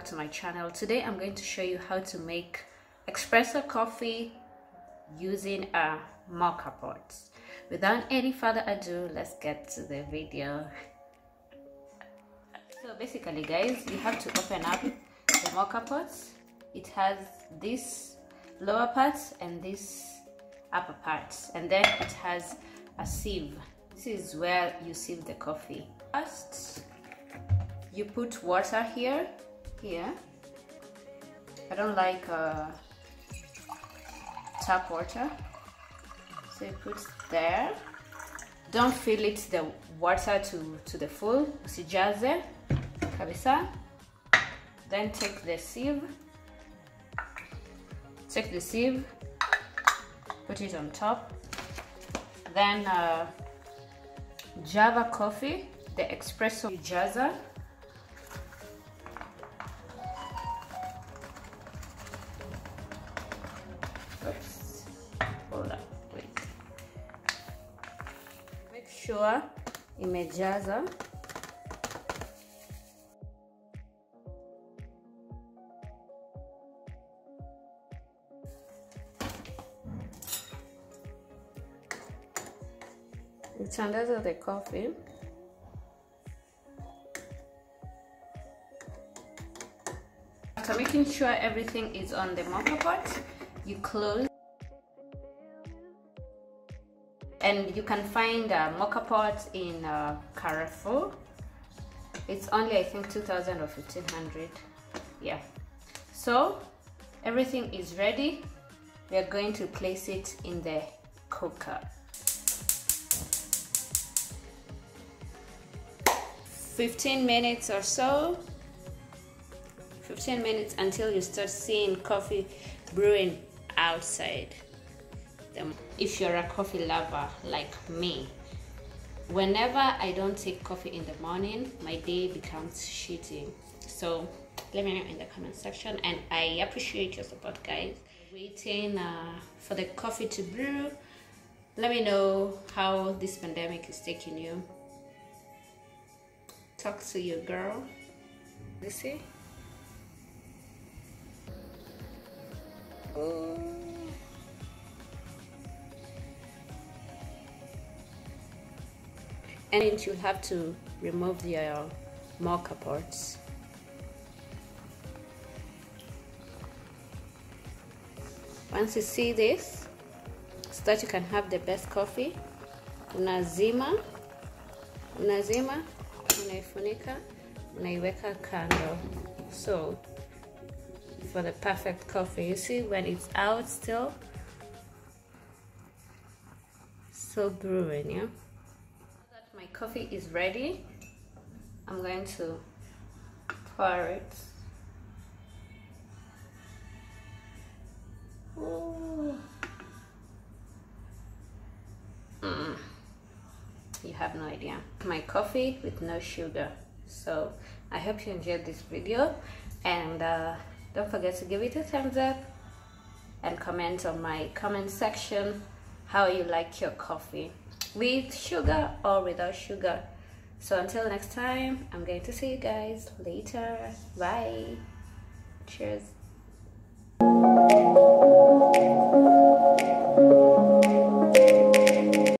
back to my channel. Today i'm going to show you how to make espresso coffee using uh, a moka pot without any further ado let's get to the video. So basically guys you have to open up the moka pot it has this lower part and this upper part and then it has a sieve. This is where you sieve the coffee. First you put water here here. I don't like uh, tap water. So you put there. Don't fill it the water to to the full. Usijaze kabisa then take the sieve. Take the sieve. Put it on top. Then uh, java coffee the espresso jazza sure imejaza. Utandaza the coffee. After making sure everything is on the moka pot, you close and you can find a moka pot in uh, Carrefour. It's only I think 2000 or 1500 yeah. So everything is ready. We are going to place it in the cooker. 15 minutes or so. 15 minutes until you start seeing coffee brewing outside them. If you're a coffee lover like me, whenever I don't take coffee in the morning, my day becomes shitty. So let me know in the comment section and I appreciate your support guys. Waiting uh, for the coffee to brew. Let me know how this pandemic is taking you. Talk to your girl. You see? And you have to remove your uh, moka pots. Once you see this so that you can have the best coffee. Unazima unazima unaifunika unaiweka kando. So for the perfect coffee you see when it's out still? So brewing yeah coffee is ready. I'm going to pour it. Mm. you have no idea. My coffee with no sugar. So i hope you enjoyed this video. And uh, don't forget to give it a thumbs up and comment on my comment section how you like your coffee with sugar or without sugar. So until next time i'm going to see you guys later. Bye. Cheers.